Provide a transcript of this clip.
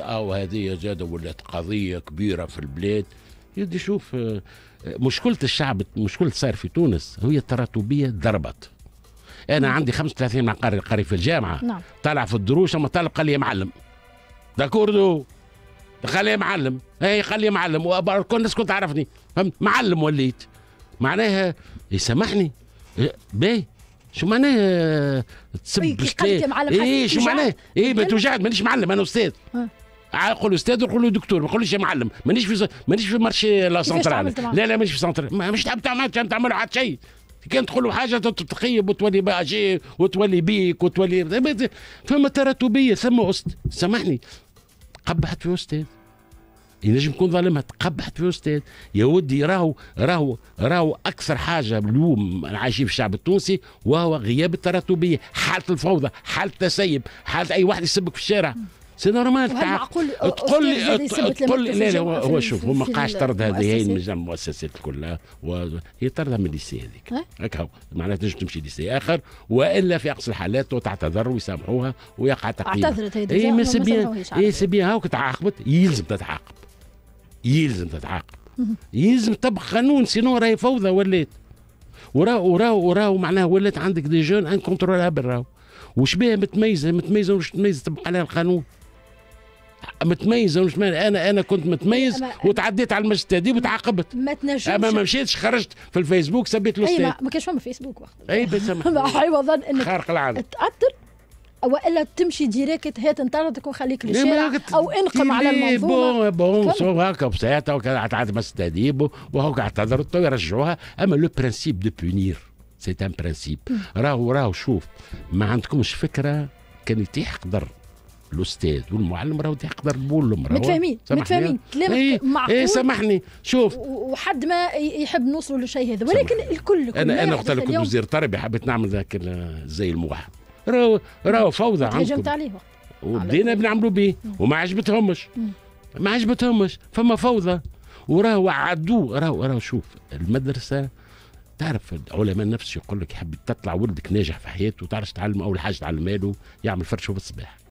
أو هذه زاد ولات قضية كبيرة في البلاد. يدي شوف آه، مشكلة الشعب مشكلة صار في تونس هي التراتبيه ضربت. أنا عندي 35 عام نقري في الجامعة. نعم. طالع في الدروس أما طالب قال لي معلم. d'accord قال لي معلم. اي قال لي معلم. وكل الناس كنت تعرفني. فهمت معلم وليت. معناها يسامحني إيه، باهي. شو معناه إيه، تسب إيه شو توجعك؟ معناه إيه ما؟ توجعك مانيش معلم أنا أستاذ. ها. أقول أستاذ ونقول له دكتور ما نقولش يا معلم. مانيش في مانيش في marché لا سنترال؟ لا لا مانيش في سنترال. ما مش تعمل تعمل تعمل حتى شيء. كان تقول له حاجة تتخيب وتولي شيء وتولي بيك وتولي فما تراتبية. ثم أست... سامحني. قبحت في أستاذ. ينجم يكون ظالمها. تقبحت في أستاذ. يا ودي راهو راهو راهو أكثر حاجة اليوم عايشين في الشعب التونسي وهو غياب التراتبية. حالة الفوضى حالة التسيب حالة أي واحد يسبك في الشارع. سي normal تاع- تقول لي تقول لي لا لا هو شوف هو ما قاعش طرد هذه هي؟ من المؤسسات كلها وهي طردها من ال lycée هذيك؟ هكا هو. معناتها تنجم تمشي lycée آخر وإلا في أقصى الحالات تعتذر ويسامحوها ويقع تقييم اعتذرت هي ما c'est bien على c'est bien هاوك تعاقبت يلزم تتعاقب. يلزم تتعاقب. يلزم تبقى قانون sinon راهي فوضى ولات وراو وراو وراو معناها ولات عندك des jeunes incontrôlables راهو. وش بيها متميزة؟ متميزة ومش متميزه تبقى عليها القانون؟ متميزه ومش. أنا أنا كنت متميز وتعديت على المجلس دي وتعاقبت. ما تنجمش. أما ما مشيتش خرجت في الفيسبوك سبيت اي الاستاذ ما, ما كانش فما فيسبوك وقت أي بس عوضا إنك خارق العاده تأثر والا تمشي direct هات انطردك وخليك للشارع أو انقم على المنظومة. bon bon. سو هكا بسيطه وكذا تعاد مجلس تأديب وهوك اعتذرت يرجعوها. أما le principe de punir c'est un principe راهو راهو شوف ما عندكمش فكرة كان يتيح قدر الأستاذ والمعلم راهو يتيح قدر بولهم راهو. متفاهمين. متفاهمين. كلامك معقول. اي سامحني. شوف. وحد ما يحب نوصلوا للشيء هذا ولكن الكل الكل أنا أنا قلت لك وزير تربيه حبيت نعمل ذاك زي الموحد راهو راهو فوضى عندكم. هجمت عليه. وبدينا بنعملوا به وما عجبتهمش. ما عجبتهمش. فما فوضى. وراه وعدوه راهو راهو شوف المدرسة تعرف علماء النفس يقول لك يحب تطلع ولدك ناجح في حياته تعرفش تعلم أول حاجة تعلمها له يعمل فرشه بالصباح.